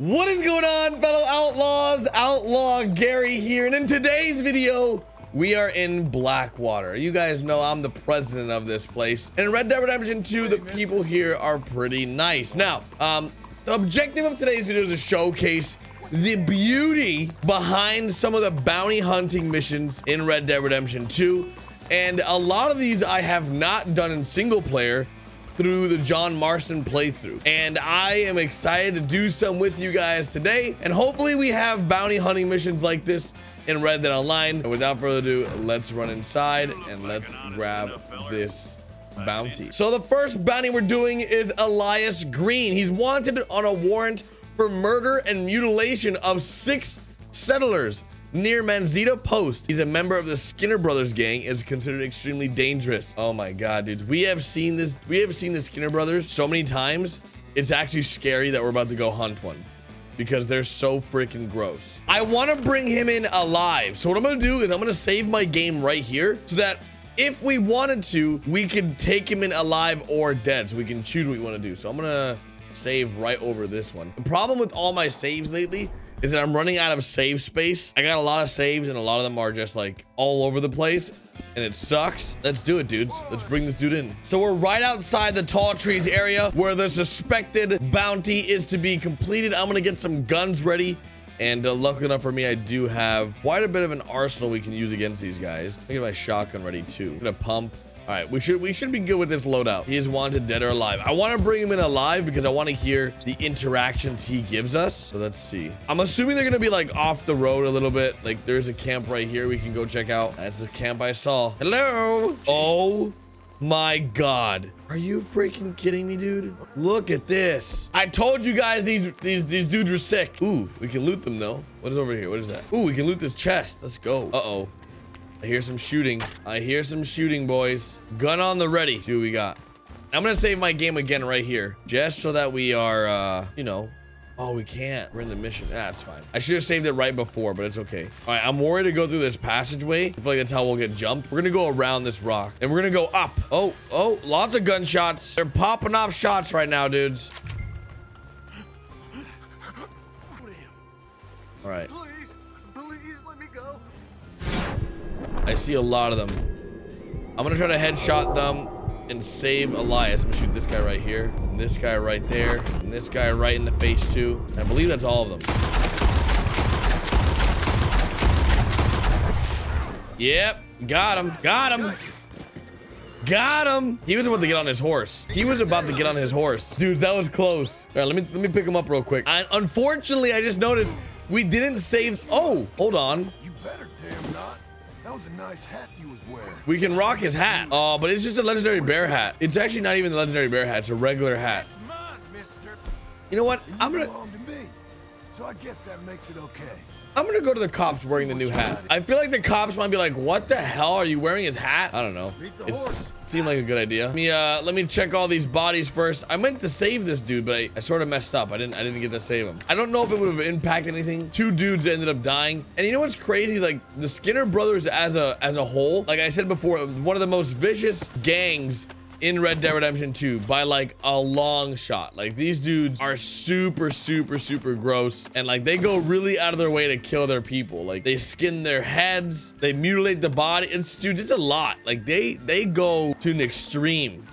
What is going on, fellow outlaws? Outlaw Garry here, and in today's video, we are in Blackwater. You guys know I'm the president of this place. And in Red Dead Redemption 2, the people here are pretty nice. Now, um, the objective of today's video is to showcase the beauty behind some of the bounty hunting missions in Red Dead Redemption 2. And a lot of these I have not done in single player, through the John Marston playthrough. And I am excited to do some with you guys today. And hopefully we have bounty hunting missions like this in Red Dead Online. And without further ado, let's run inside and let's grab this bounty. So the first bounty we're doing is Elias Green. He's wanted on a warrant for murder and mutilation of six settlers near Manzanita Post. He's a member of the Skinner Brothers gang is considered extremely dangerous. Oh my god, dudes. We have seen this we have seen the Skinner Brothers so many times. It's actually scary that we're about to go hunt one because they're so freaking gross. I want to bring him in alive. So what I'm going to do is I'm going to save my game right here so that if we wanted to, we could take him in alive or dead. So we can choose what we want to do. So I'm going to save right over this one. The problem with all my saves lately is that I'm running out of save space. I got a lot of saves and a lot of them are just like all over the place and it sucks. Let's do it, dudes. Let's bring this dude in. So we're right outside the tall trees area where the suspected bounty is to be completed. I'm gonna get some guns ready. And uh, luckily enough for me, I do have quite a bit of an arsenal we can use against these guys. I get my shotgun ready too. I'm gonna pump all right, we should we should be good with this loadout. He is wanted dead or alive. I want to bring him in alive because I want to hear the interactions he gives us. So let's see. I'm assuming they're gonna be like off the road a little bit. Like there's a camp right here we can go check out. That's the camp I saw. Hello. Oh my god are you freaking kidding me dude look at this i told you guys these these these dudes were sick Ooh, we can loot them though what is over here what is that Ooh, we can loot this chest let's go uh-oh I hear some shooting. I hear some shooting, boys. Gun on the ready. See what we got. I'm gonna save my game again right here. Just so that we are, uh, you know. Oh, we can't. We're in the mission. That's fine. I should have saved it right before, but it's okay. All right, I'm worried to go through this passageway. I feel like that's how we'll get jumped. We're gonna go around this rock. And we're gonna go up. Oh, oh, lots of gunshots. They're popping off shots right now, dudes. All right. I see a lot of them. I'm gonna try to headshot them and save Elias. I'm gonna shoot this guy right here, and this guy right there, and this guy right in the face too. I believe that's all of them. Yep, got him, got him. Got him. He was about to get on his horse. He was about to get on his horse. Dude, that was close. All right, let me let me pick him up real quick. I, unfortunately, I just noticed we didn't save. Oh, hold on. You better damn not. That was a nice hat you was wearing. We can rock his hat. Oh, uh, but it's just a legendary bear hat. It's actually not even the legendary bear hat. It's a regular hat. You know what? I'm gonna. So I guess that makes it okay. I'm gonna go to the cops wearing the new hat. I feel like the cops might be like, "What the hell are you wearing his hat?" I don't know. It seemed like a good idea. Let me uh, let me check all these bodies first. I meant to save this dude, but I, I sort of messed up. I didn't I didn't get to save him. I don't know if it would have impacted anything. Two dudes ended up dying, and you know what's crazy? Like the Skinner brothers as a as a whole, like I said before, one of the most vicious gangs in Red Dead Redemption 2 by like a long shot. Like these dudes are super, super, super gross. And like they go really out of their way to kill their people. Like they skin their heads, they mutilate the body. It's dude, it's a lot. Like they they go to an extreme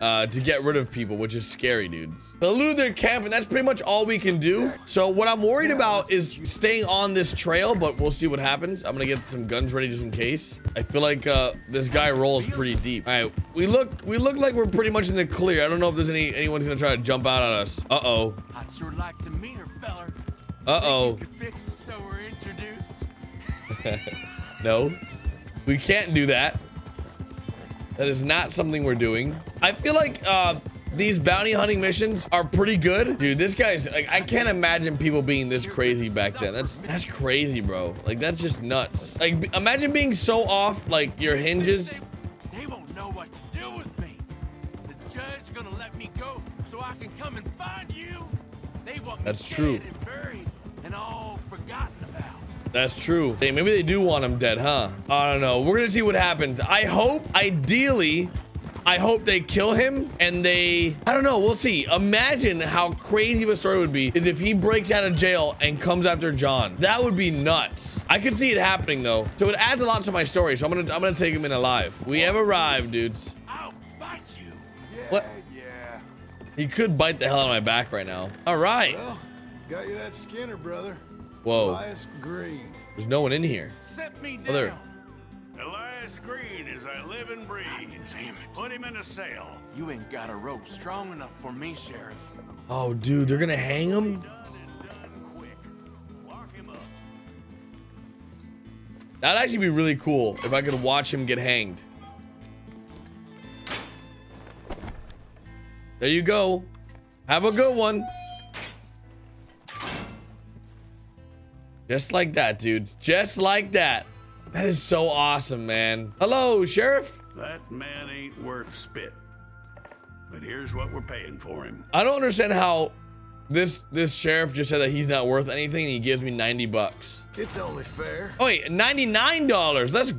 uh, to get rid of people, which is scary, dudes. Elude their camp, and that's pretty much all we can do. So what I'm worried about is staying on this trail, but we'll see what happens. I'm gonna get some guns ready just in case. I feel like uh, this guy rolls pretty deep. All right, we look we look like we're pretty much in the clear. I don't know if there's any anyone's gonna try to jump out at us. Uh oh. I'd sure like to meet her, feller. Uh oh. So no, we can't do that. That is not something we're doing. I feel like uh, these bounty hunting missions are pretty good. Dude, this guy's like, I can't imagine people being this crazy back then. That's that's crazy, bro. Like, that's just nuts. Like, imagine being so off, like, your hinges. They won't know what to do with me. The judge gonna let me go so I can come and find you. They want me That's true. And buried and all forgotten. That's true. Hey, maybe they do want him dead, huh? I don't know. We're gonna see what happens. I hope, ideally, I hope they kill him and they, I don't know, we'll see. Imagine how crazy of a story would be is if he breaks out of jail and comes after John. That would be nuts. I could see it happening though. So it adds a lot to my story. So I'm gonna, I'm gonna take him in alive. We have arrived, dudes. I'll bite you. Yeah, What? yeah. He could bite the hell out of my back right now. All right. Well, got you that Skinner, brother. Whoa, Elias Green. there's no one in here. Set me down. Oh, there. Elias Green is I live and breathe. Damn it. Put him in a cell. You ain't got a rope strong enough for me, Sheriff. Oh, dude, they're gonna hang him? Done and done quick. Lock him up. That'd actually be really cool if I could watch him get hanged. There you go. Have a good one. Just like that, dudes. Just like that. That is so awesome, man. Hello, Sheriff. That man ain't worth spit. But here's what we're paying for him. I don't understand how this this sheriff just said that he's not worth anything and he gives me 90 bucks. It's only fair. Oh wait, $99. Let's Making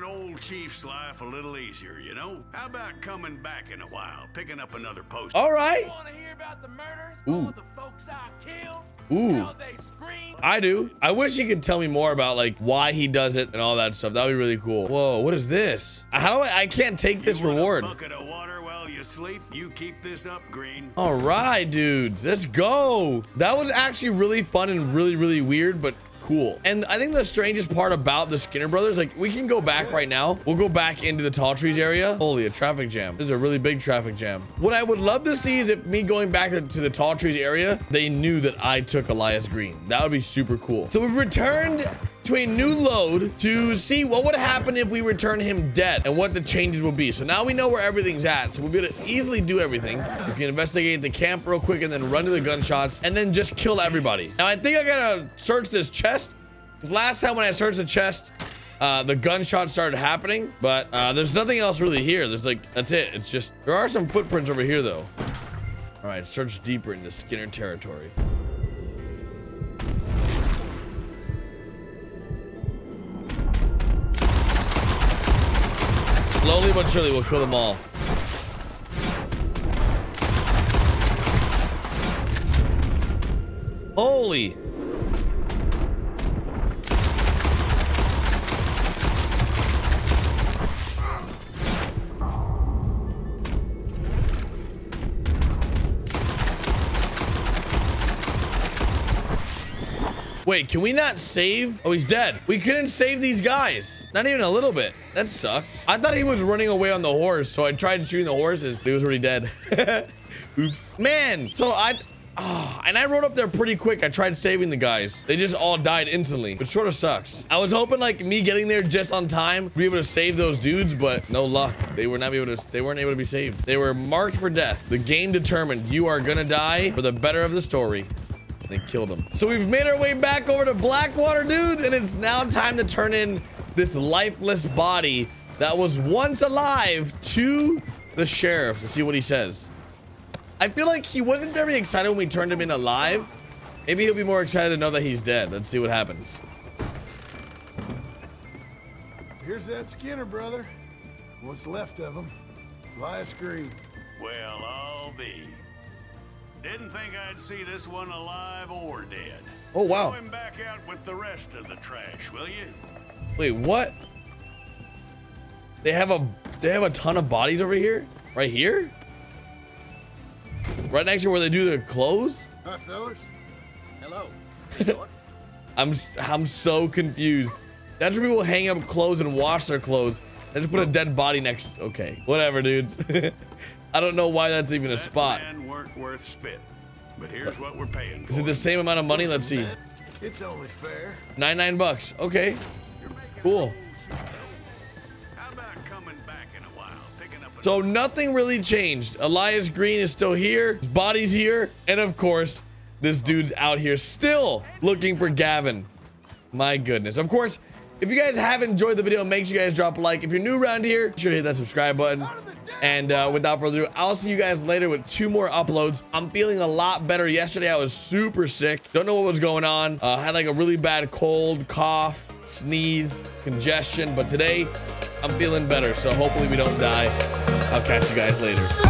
go. An old chief's life a little easier, you know? How about coming back in a while, picking up another post? All right. Want to hear about the murders? Ooh. All the folks I killed? Ooh. How they screamed? I do. I wish you could tell me more about like why he does it and all that stuff. That would be really cool. Whoa, what is this? How do I? I can't take this You want reward. A bucket of water while you sleep? You keep this up, Green. All right, dudes, let's go. That was actually really fun and really, really weird, but cool. And I think the strangest part about the Skinner brothers, like we can go back right now. We'll go back into the tall trees area. Holy, a traffic jam. This is a really big traffic jam. What I would love to see is if me going back to, to the tall trees area, they knew that I took Elias Green. That would be super cool. So we've returned to a new load to see what would happen if we return him dead and what the changes will be. So now we know where everything's at. So we'll be able to easily do everything. We can investigate the camp real quick and then run to the gunshots and then just kill everybody. Now I think I gotta search this chest. Last time when I searched the chest, uh, the gunshots started happening, but uh, there's nothing else really here. There's like, that's it. It's just, there are some footprints over here though. All right, search deeper into Skinner territory. Slowly but surely, we'll kill them all. Holy. Wait, can we not save? Oh, he's dead. We couldn't save these guys. Not even a little bit. That sucks. I thought he was running away on the horse, so I tried shooting the horses. He was already dead. Oops. Man, so I... Ah, and I rode up there pretty quick. I tried saving the guys. They just all died instantly, which sort of sucks. I was hoping like me getting there just on time, be able to save those dudes, but no luck. They were not able to. They weren't able to be saved. They were marked for death. The game determined you are gonna die for the better of the story. They killed him. So we've made our way back over to Blackwater, dude, and it's now time to turn in this lifeless body that was once alive to the sheriff to see what he says. I feel like he wasn't very excited when we turned him in alive. Maybe he'll be more excited to know that he's dead. Let's see what happens. Here's that Skinner, brother. What's left of him. Elias Green. Well, I'll be. Didn't think I'd see this one alive or dead. Oh, wow. Throw him back out with the rest of the trash, will you? Wait, what? They have a they have a ton of bodies over here? Right here? Right next to where they do their clothes? Hi, fellas. Hello. I'm s- I'm so confused. That's where people hang up clothes and wash their clothes. They just put a dead body next. Okay, whatever, dudes. I don't know why that's even a That spot. man weren't worth spit. But here's what we're paying for. Is it the same amount of money? Let's see. It's only fair. Nine nine bucks. Okay, cool. a move, How about coming back in a while, picking up So nothing really changed. Elias Green is still here. His body's here. And of course, this dude's out here still looking for Gavin. My goodness. Of course, if you guys have enjoyed the video, make sure you guys drop a like. If you're new around here, be sure to hit that subscribe button. And uh, without further ado, I'll see you guys later with two more uploads. I'm feeling a lot better. Yesterday, I was super sick. Don't know what was going on. Uh, had like a really bad cold, cough, sneeze, congestion. But today, I'm feeling better. So hopefully we don't die. I'll catch you guys later.